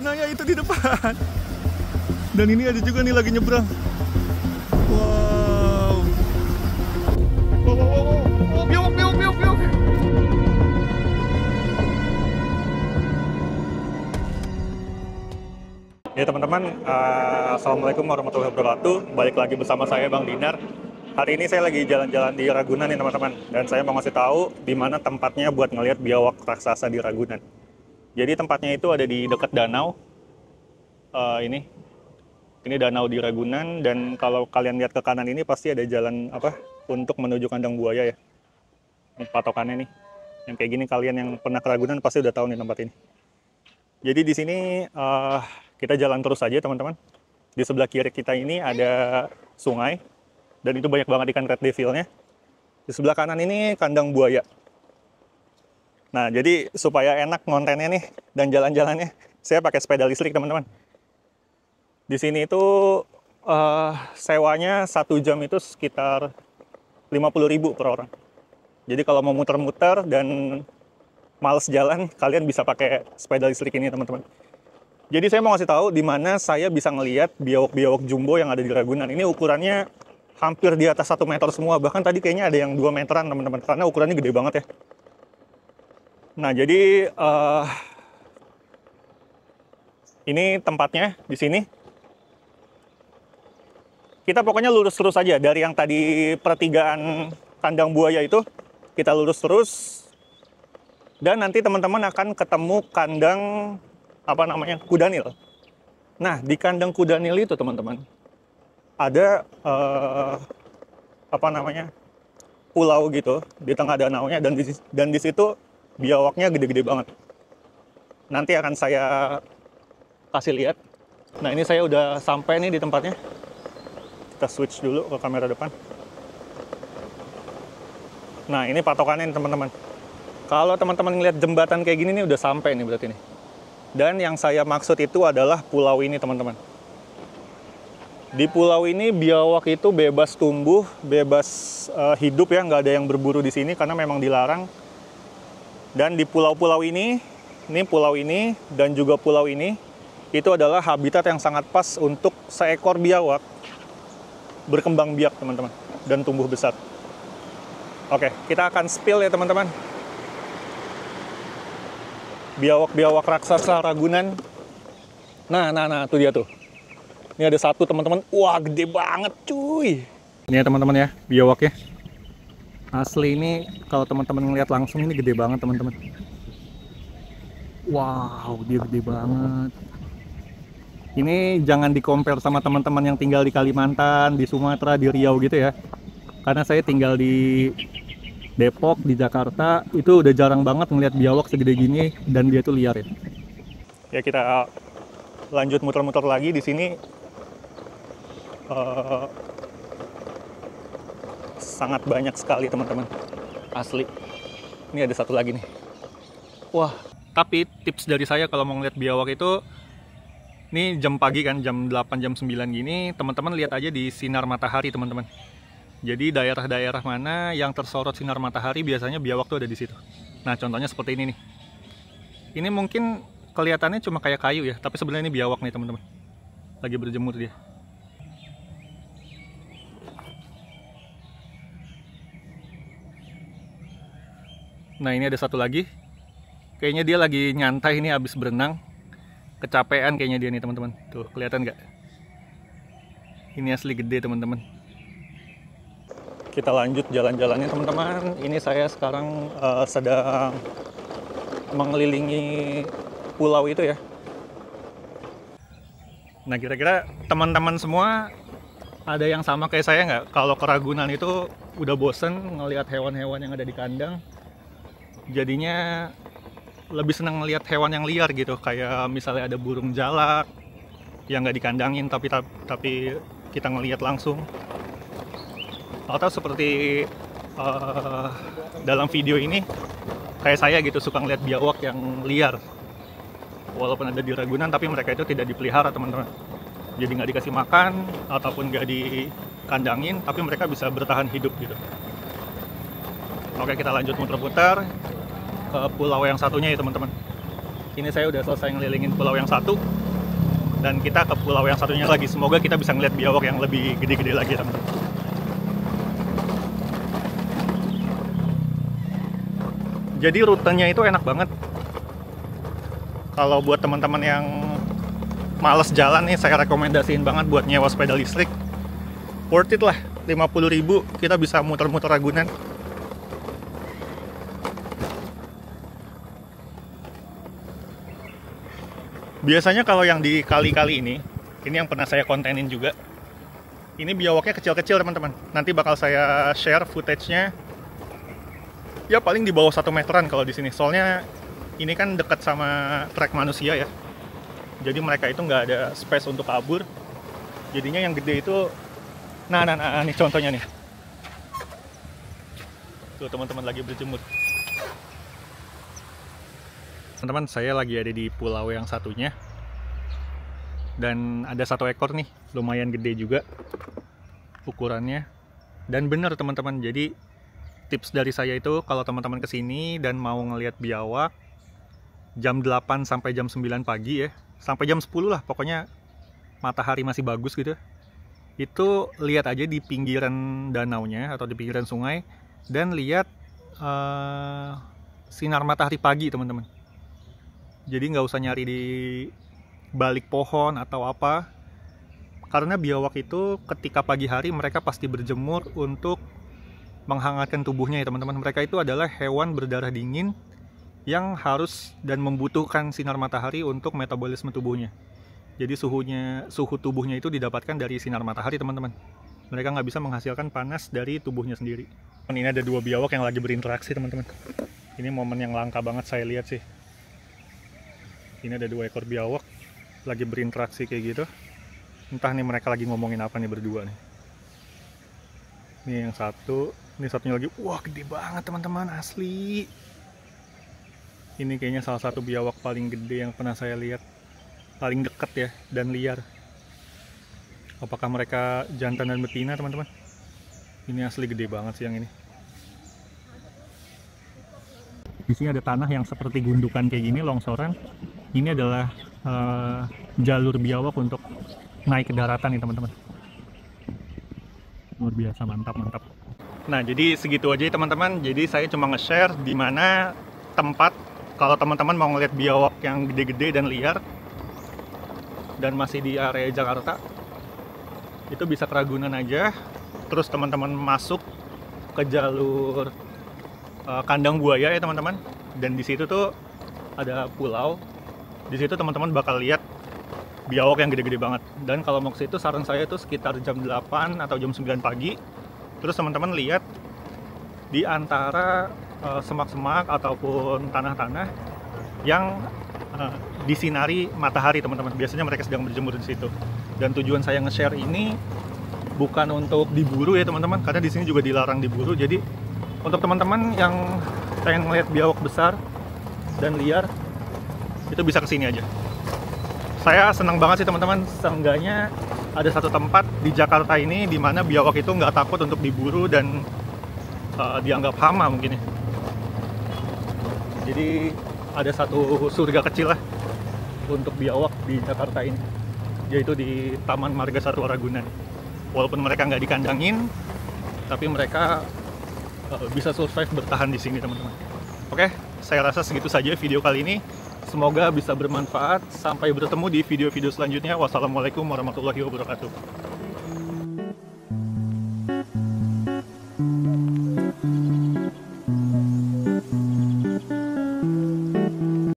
Nanya itu di depan. Dan ini ada juga nih lagi nyebrang. Wow. Wow, wow, wow, wow. Ya teman-teman, uh, Assalamualaikum warahmatullahi wabarakatuh Balik lagi bersama saya Bang Dinar Hari ini saya lagi jalan-jalan di Ragunan nih teman-teman Dan saya mau ngasih tahu di mana tempatnya buat ngelihat biawak raksasa di Ragunan Jadi tempatnya itu ada di dekat danau uh, Ini Ini danau di Ragunan Dan kalau kalian lihat ke kanan ini pasti ada jalan apa Untuk menuju kandang buaya ya Ini patokannya nih Yang kayak gini kalian yang pernah ke Ragunan pasti udah tahu nih tempat ini jadi di sini uh, kita jalan terus aja teman-teman. Di sebelah kiri kita ini ada sungai dan itu banyak banget ikan red devilnya. Di sebelah kanan ini kandang buaya. Nah jadi supaya enak ngontennya nih dan jalan-jalannya, saya pakai sepeda listrik teman-teman. Di sini itu uh, sewanya satu jam itu sekitar 50.000 per orang. Jadi kalau mau muter-muter dan males jalan, kalian bisa pakai sepeda listrik ini teman-teman. Jadi saya mau ngasih tahu di mana saya bisa ngelihat biawak-biawak jumbo yang ada di Ragunan. Ini ukurannya hampir di atas satu meter semua. Bahkan tadi kayaknya ada yang 2 meteran teman-teman. Karena ukurannya gede banget ya. Nah jadi uh, ini tempatnya di sini. Kita pokoknya lurus terus aja dari yang tadi pertigaan kandang buaya itu kita lurus terus dan nanti teman-teman akan ketemu kandang apa namanya kudanil. Nah di kandang kudanil itu teman-teman ada uh, apa namanya pulau gitu di tengah danaunya dan di, dan di situ biawaknya gede-gede banget. Nanti akan saya kasih lihat. Nah ini saya udah sampai nih di tempatnya. Kita switch dulu ke kamera depan. Nah ini patokannya teman-teman. Kalau teman-teman ngeliat jembatan kayak gini nih udah sampai nih berarti nih. Dan yang saya maksud itu adalah pulau ini teman-teman. Di pulau ini biawak itu bebas tumbuh, bebas uh, hidup ya, nggak ada yang berburu di sini karena memang dilarang. Dan di pulau-pulau ini, ini pulau ini dan juga pulau ini, itu adalah habitat yang sangat pas untuk seekor biawak berkembang biak teman-teman dan tumbuh besar. Oke, kita akan spill ya teman-teman biawak-biawak raksasa Ragunan. Nah, nah, nah, tuh dia tuh. Ini ada satu teman-teman. Wah, gede banget, cuy. Ini ya teman-teman ya, biawaknya. Asli ini kalau teman-teman ngeliat langsung ini gede banget teman-teman. Wow, dia gede banget. Ini jangan di compare sama teman-teman yang tinggal di Kalimantan, di Sumatera, di Riau gitu ya. Karena saya tinggal di Depok di Jakarta itu udah jarang banget ngeliat biawak segede gini dan dia tuh liar ya. Ya kita lanjut muter-muter lagi di sini uh, sangat banyak sekali teman-teman asli. Ini ada satu lagi nih. Wah, tapi tips dari saya kalau mau ngeliat biawak itu ini jam pagi kan jam 8 jam 9 gini teman-teman lihat aja di sinar matahari teman-teman jadi daerah-daerah mana yang tersorot sinar matahari biasanya biawak tuh ada di situ. Nah contohnya seperti ini nih. Ini mungkin kelihatannya cuma kayak kayu ya, tapi sebenarnya ini biawak nih teman-teman. Lagi berjemur dia. Nah ini ada satu lagi. Kayaknya dia lagi nyantai ini habis berenang. Kecapean kayaknya dia nih teman-teman. Tuh kelihatan nggak? Ini asli gede teman-teman kita lanjut jalan-jalannya teman-teman. Ini saya sekarang uh, sedang mengelilingi pulau itu ya. Nah kira-kira teman-teman semua ada yang sama kayak saya nggak? Kalau keragunan itu udah bosen ngelihat hewan-hewan yang ada di kandang, jadinya lebih senang ngelihat hewan yang liar gitu. Kayak misalnya ada burung jalak yang nggak dikandangin tapi tapi kita ngelihat langsung. Atau seperti uh, dalam video ini kayak saya gitu suka ngeliat biawak yang liar. Walaupun ada di Ragunan tapi mereka itu tidak dipelihara teman-teman. Jadi nggak dikasih makan ataupun nggak dikandangin tapi mereka bisa bertahan hidup gitu oke kita lanjut muter-muter ke pulau yang satunya ya teman-teman Ini saya udah selesai ngelilingin pulau yang satu. Dan kita ke pulau yang satunya lagi. Semoga kita bisa ngeliat biawak yang lebih gede-gede lagi, teman-teman. Jadi rutenya itu enak banget. Kalau buat teman-teman yang males jalan nih, saya rekomendasiin banget buat nyewa sepeda listrik. Worth it lah, 50.000 kita bisa muter-muter Ragunan. Biasanya kalau yang di kali-kali ini, ini yang pernah saya kontenin juga. Ini biawaknya kecil-kecil teman-teman. Nanti bakal saya share footage-nya. Ya paling di bawah satu meteran kalau di sini. Soalnya ini kan dekat sama trek manusia ya. Jadi mereka itu nggak ada space untuk kabur. Jadinya yang gede itu, nah nah nah ini contohnya nih. Tuh teman-teman lagi berjemur teman-teman saya lagi ada di pulau yang satunya. Dan ada satu ekor nih lumayan gede juga ukurannya. Dan benar teman-teman jadi tips dari saya itu kalau teman-teman ke sini dan mau ngelihat biawak jam 8 sampai jam 9 pagi ya sampai jam 10 lah pokoknya matahari masih bagus gitu. Itu lihat aja di pinggiran danaunya atau di pinggiran sungai dan lihat uh, sinar matahari pagi teman-teman jadi nggak usah nyari di balik pohon atau apa. Karena biawak itu ketika pagi hari mereka pasti berjemur untuk menghangatkan tubuhnya ya teman-teman. Mereka itu adalah hewan berdarah dingin yang harus dan membutuhkan sinar matahari untuk metabolisme tubuhnya. Jadi suhunya suhu tubuhnya itu didapatkan dari sinar matahari teman-teman. Mereka nggak bisa menghasilkan panas dari tubuhnya sendiri. Ini ada dua biawak yang lagi berinteraksi teman-teman. Ini momen yang langka banget saya lihat sih ini ada dua ekor biawak lagi berinteraksi kayak gitu. Entah nih mereka lagi ngomongin apa nih berdua nih. Ini yang satu ini satunya lagi wah gede banget teman-teman asli. Ini kayaknya salah satu biawak paling gede yang pernah saya lihat. Paling deket ya dan liar. Apakah mereka jantan dan betina teman-teman? Ini asli gede banget sih yang ini. Di sini ada tanah yang seperti gundukan kayak gini longsoran ini adalah uh, jalur biawak untuk naik ke daratan nih teman-teman. Luar biasa mantap mantap. Nah jadi segitu aja teman-teman. Jadi saya cuma nge-share di mana tempat kalau teman-teman mau ngeliat biawak yang gede-gede dan liar dan masih di area Jakarta itu bisa keragunan aja. Terus teman-teman masuk ke jalur uh, kandang buaya ya teman-teman. Dan di situ tuh ada pulau di situ teman-teman bakal lihat biawak yang gede-gede banget. Dan kalau mau ke situ saran saya itu sekitar jam 8 atau jam 9 pagi. Terus teman-teman lihat di antara uh, semak-semak ataupun tanah-tanah yang uh, disinari matahari teman-teman. Biasanya mereka sedang berjemur di situ. Dan tujuan saya nge-share ini bukan untuk diburu ya teman-teman karena di sini juga dilarang diburu. Jadi untuk teman-teman yang pengen melihat biawak besar dan liar itu bisa ke sini aja. Saya senang banget sih teman-teman. Seenggaknya ada satu tempat di Jakarta ini di mana biawak itu nggak takut untuk diburu dan uh, dianggap hama mungkin ya. Jadi ada satu surga kecil lah untuk biawak di Jakarta ini yaitu di Taman Marga Satwa Ragunan. Walaupun mereka nggak dikandangin tapi mereka uh, bisa survive bertahan di sini teman-teman. Oke saya rasa segitu saja video kali ini Semoga bisa bermanfaat. Sampai bertemu di video-video selanjutnya. Wassalamualaikum warahmatullahi wabarakatuh.